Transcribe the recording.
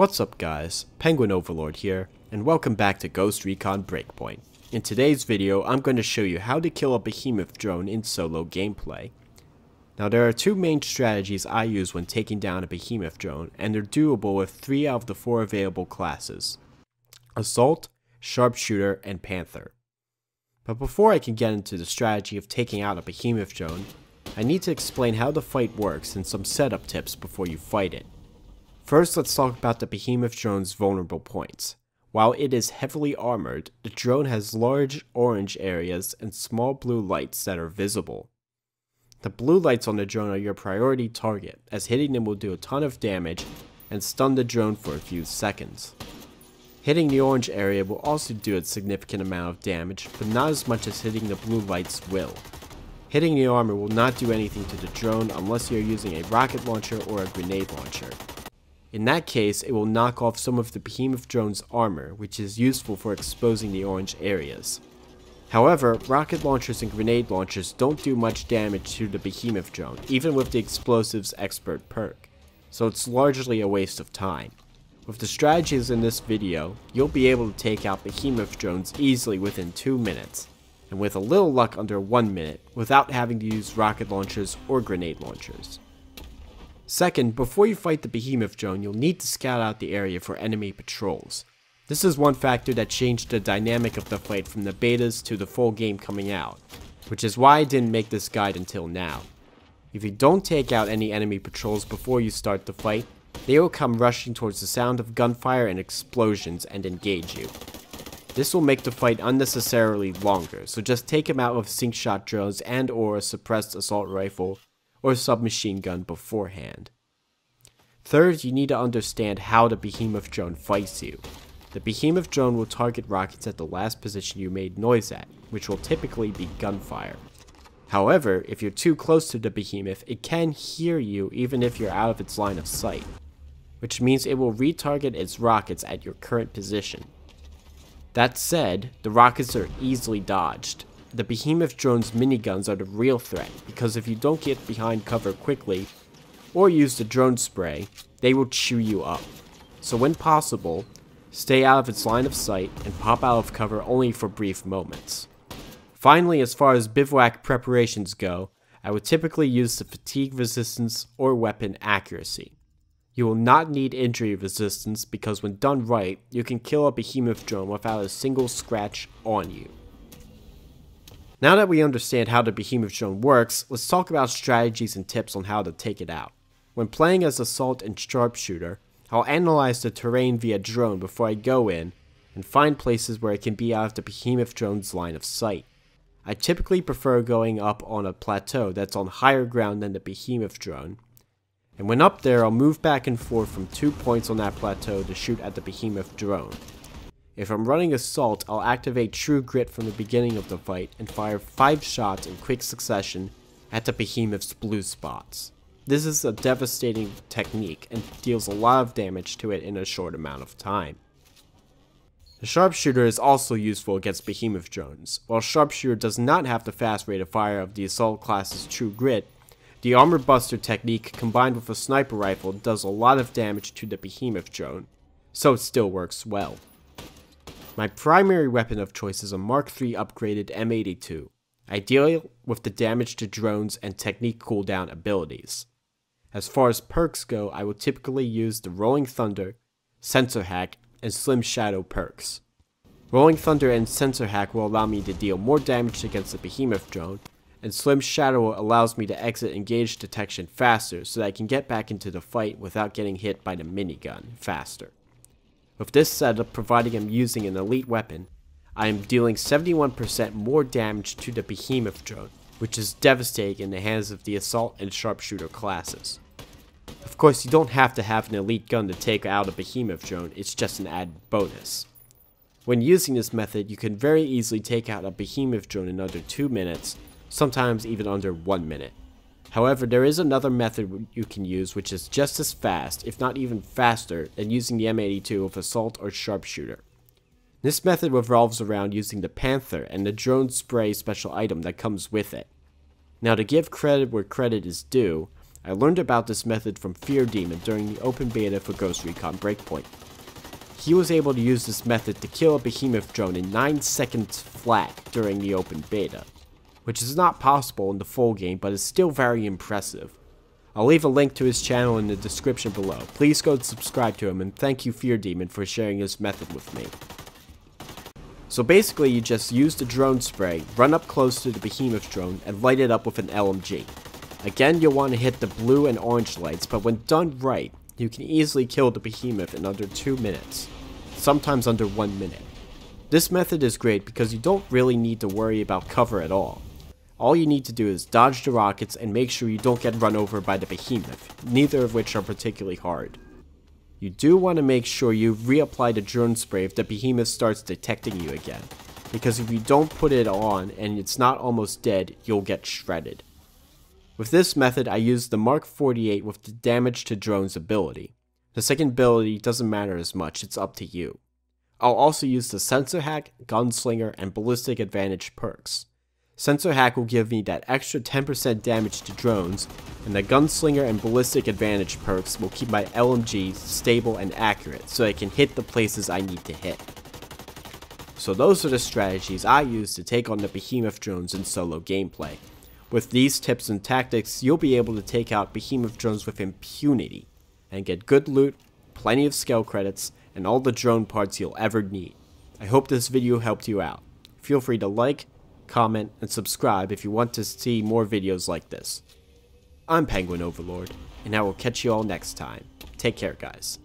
What's up guys, Penguin Overlord here, and welcome back to Ghost Recon Breakpoint. In today's video, I'm going to show you how to kill a behemoth drone in solo gameplay. Now there are two main strategies I use when taking down a behemoth drone, and they're doable with three out of the four available classes. Assault, Sharpshooter, and Panther. But before I can get into the strategy of taking out a behemoth drone, I need to explain how the fight works and some setup tips before you fight it. First, let's talk about the behemoth drone's vulnerable points. While it is heavily armored, the drone has large orange areas and small blue lights that are visible. The blue lights on the drone are your priority target, as hitting them will do a ton of damage and stun the drone for a few seconds. Hitting the orange area will also do a significant amount of damage, but not as much as hitting the blue lights will. Hitting the armor will not do anything to the drone unless you're using a rocket launcher or a grenade launcher. In that case, it will knock off some of the Behemoth drone's armor, which is useful for exposing the orange areas. However, rocket launchers and grenade launchers don't do much damage to the Behemoth drone, even with the Explosives Expert perk, so it's largely a waste of time. With the strategies in this video, you'll be able to take out Behemoth drones easily within 2 minutes, and with a little luck under 1 minute, without having to use rocket launchers or grenade launchers. Second, before you fight the behemoth drone, you'll need to scout out the area for enemy patrols. This is one factor that changed the dynamic of the fight from the betas to the full game coming out, which is why I didn't make this guide until now. If you don't take out any enemy patrols before you start the fight, they will come rushing towards the sound of gunfire and explosions and engage you. This will make the fight unnecessarily longer, so just take them out with sync shot drones and or a suppressed assault rifle or submachine gun beforehand. Third, you need to understand how the behemoth drone fights you. The behemoth drone will target rockets at the last position you made noise at, which will typically be gunfire. However, if you're too close to the behemoth, it can hear you even if you're out of its line of sight, which means it will retarget its rockets at your current position. That said, the rockets are easily dodged, the Behemoth drone's miniguns are the real threat, because if you don't get behind cover quickly, or use the drone spray, they will chew you up. So when possible, stay out of its line of sight and pop out of cover only for brief moments. Finally, as far as bivouac preparations go, I would typically use the fatigue resistance or weapon accuracy. You will not need injury resistance because when done right, you can kill a behemoth drone without a single scratch on you. Now that we understand how the Behemoth drone works, let's talk about strategies and tips on how to take it out. When playing as Assault and Sharpshooter, I'll analyze the terrain via drone before I go in, and find places where it can be out of the Behemoth drone's line of sight. I typically prefer going up on a plateau that's on higher ground than the Behemoth drone, and when up there I'll move back and forth from two points on that plateau to shoot at the Behemoth drone. If I'm running Assault, I'll activate True Grit from the beginning of the fight and fire 5 shots in quick succession at the behemoth's blue spots. This is a devastating technique and deals a lot of damage to it in a short amount of time. The Sharpshooter is also useful against behemoth drones. While Sharpshooter does not have the fast rate of fire of the Assault class's True Grit, the Armor Buster technique combined with a sniper rifle does a lot of damage to the behemoth drone, so it still works well. My primary weapon of choice is a Mark III upgraded M82, ideal with the damage to drones and technique cooldown abilities. As far as perks go, I will typically use the Rolling Thunder, Sensor Hack, and Slim Shadow perks. Rolling Thunder and Sensor Hack will allow me to deal more damage against the Behemoth drone, and Slim Shadow allows me to exit engage detection faster so that I can get back into the fight without getting hit by the minigun faster. With this setup providing I'm using an elite weapon, I am dealing 71% more damage to the behemoth drone, which is devastating in the hands of the assault and sharpshooter classes. Of course, you don't have to have an elite gun to take out a behemoth drone, it's just an added bonus. When using this method, you can very easily take out a behemoth drone in under 2 minutes, sometimes even under 1 minute. However, there is another method you can use which is just as fast, if not even faster, than using the M82 with Assault or Sharpshooter. This method revolves around using the Panther and the drone spray special item that comes with it. Now to give credit where credit is due, I learned about this method from Feardemon during the open beta for Ghost Recon Breakpoint. He was able to use this method to kill a behemoth drone in 9 seconds flat during the open beta, which is not possible in the full game but is still very impressive. I'll leave a link to his channel in the description below. Please go subscribe to him and thank you Feardemon for sharing his method with me. So basically you just use the drone spray, run up close to the behemoth drone, and light it up with an LMG. Again you'll want to hit the blue and orange lights, but when done right, you can easily kill the behemoth in under 2 minutes, sometimes under 1 minute. This method is great because you don't really need to worry about cover at all. All you need to do is dodge the rockets and make sure you don't get run over by the behemoth, neither of which are particularly hard. You do want to make sure you reapply the drone spray if the behemoth starts detecting you again, because if you don't put it on and it's not almost dead, you'll get shredded. With this method, I used the Mark 48 with the damage to drones ability. The second ability doesn't matter as much, it's up to you. I'll also use the Sensor Hack, Gunslinger, and Ballistic Advantage perks. Sensor Hack will give me that extra 10% damage to drones, and the Gunslinger and Ballistic Advantage perks will keep my LMG stable and accurate so I can hit the places I need to hit. So those are the strategies I use to take on the behemoth drones in solo gameplay. With these tips and tactics, you'll be able to take out behemoth drones with impunity, and get good loot, plenty of skill credits, and all the drone parts you'll ever need. I hope this video helped you out. Feel free to like, comment, and subscribe if you want to see more videos like this. I'm Penguin Overlord, and I will catch you all next time. Take care, guys.